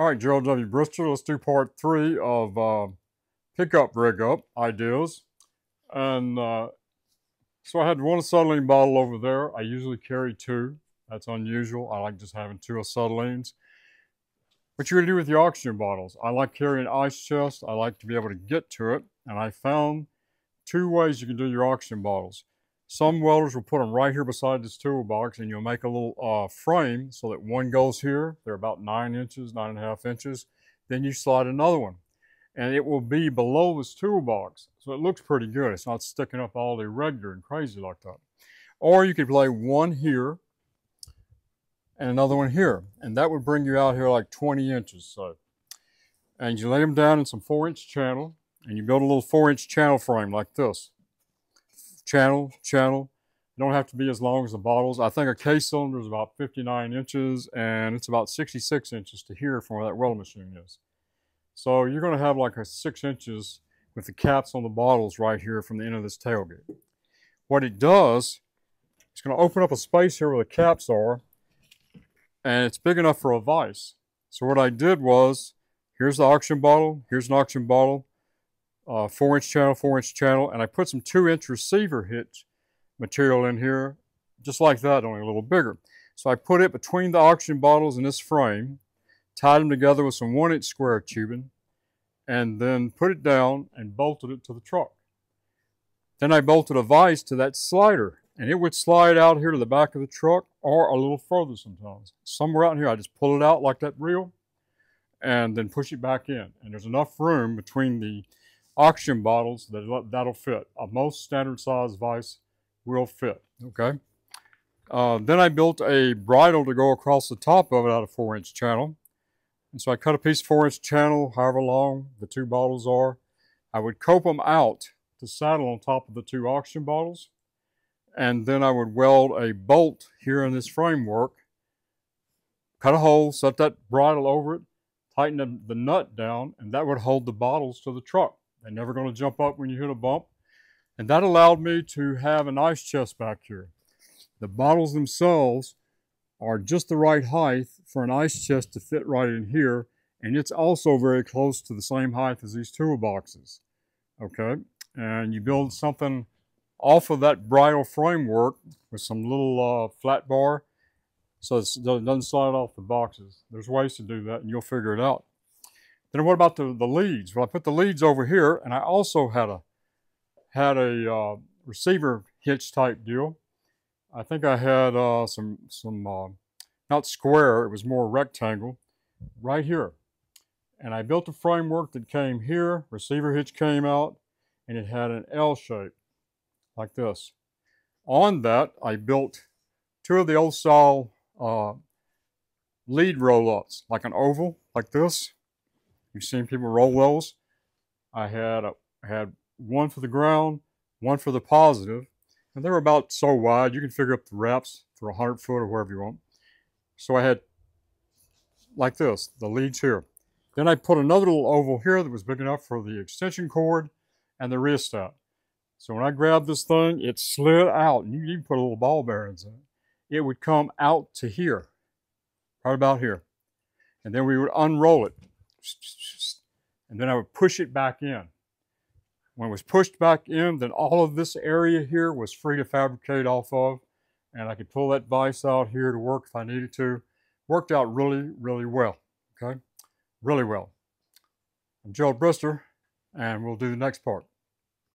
All right, Gerald W. Brister, let's do part three of uh, pickup rig up ideas. And uh, so I had one acetylene bottle over there. I usually carry two. That's unusual. I like just having two acetylenes. What you're gonna do with your oxygen bottles. I like carrying ice chest. I like to be able to get to it. And I found two ways you can do your oxygen bottles. Some welders will put them right here beside this toolbox and you'll make a little uh, frame so that one goes here. They're about nine inches, nine and a half inches. Then you slide another one and it will be below this toolbox. So it looks pretty good. It's not sticking up all irregular and crazy like that. Or you could lay one here and another one here. And that would bring you out here like 20 inches. So, and you lay them down in some four inch channel and you build a little four inch channel frame like this channel, channel. You don't have to be as long as the bottles. I think a case cylinder is about 59 inches and it's about 66 inches to here from where that weld machine is. So you're going to have like a six inches with the caps on the bottles right here from the end of this tailgate. What it does, it's going to open up a space here where the caps are and it's big enough for a vise. So what I did was, here's the oxygen bottle, here's an oxygen bottle, uh, four inch channel, four inch channel, and I put some two inch receiver hitch material in here, just like that, only a little bigger. So I put it between the oxygen bottles in this frame, tied them together with some one inch square tubing, and then put it down and bolted it to the truck. Then I bolted a vise to that slider, and it would slide out here to the back of the truck or a little further sometimes. Somewhere out here, I just pull it out like that reel and then push it back in. And there's enough room between the oxygen bottles that that'll fit. A most standard size vise will fit, okay? Uh, then I built a bridle to go across the top of it out of four inch channel. And so I cut a piece of four inch channel, however long the two bottles are. I would cope them out to saddle on top of the two oxygen bottles. And then I would weld a bolt here in this framework, cut a hole, set that bridle over it, tighten the, the nut down, and that would hold the bottles to the truck. They're never going to jump up when you hit a bump. And that allowed me to have an ice chest back here. The bottles themselves are just the right height for an ice chest to fit right in here. And it's also very close to the same height as these toolboxes. Okay, and you build something off of that bridle framework with some little uh, flat bar so it doesn't slide off the boxes. There's ways to do that and you'll figure it out. Then what about the, the leads? Well, I put the leads over here, and I also had a had a uh, receiver hitch type deal. I think I had uh, some some uh, not square, it was more rectangle, right here. And I built a framework that came here, receiver hitch came out, and it had an L shape, like this. On that, I built two of the old style uh, lead roll-ups, like an oval, like this. You've seen people roll those. I had a, had one for the ground, one for the positive, and they were about so wide you can figure up the wraps for a hundred foot or wherever you want. So I had like this, the leads here. Then I put another little oval here that was big enough for the extension cord and the rheostat. So when I grabbed this thing, it slid out, and you even put a little ball bearings in it. It would come out to here, right about here. And then we would unroll it and then I would push it back in. When it was pushed back in, then all of this area here was free to fabricate off of, and I could pull that vise out here to work if I needed to. Worked out really, really well, okay? Really well. I'm Gerald Brister, and we'll do the next part.